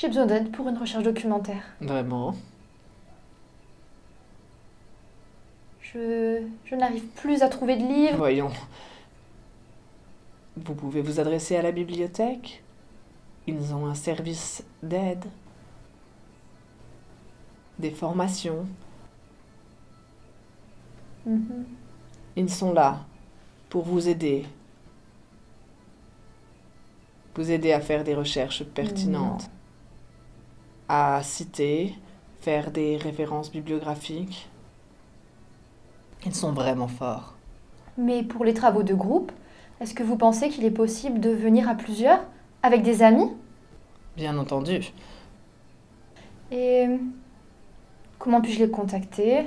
J'ai besoin d'aide pour une recherche documentaire. Vraiment? Je, je n'arrive plus à trouver de livres. Voyons. Vous pouvez vous adresser à la bibliothèque. Ils ont un service d'aide, des formations. Mhm. Ils sont là pour vous aider. Vous aider à faire des recherches pertinentes, à citer, faire des références bibliographiques. Ils sont vraiment forts. Mais pour les travaux de groupe, est-ce que vous pensez qu'il est possible de venir à plusieurs avec des amis? Bien entendu. Et comment puis-je les contacter?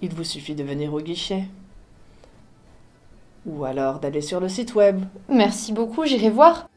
Il vous suffit de venir au guichet. Ou alors d'aller sur le site web. Merci beaucoup, j'irai voir.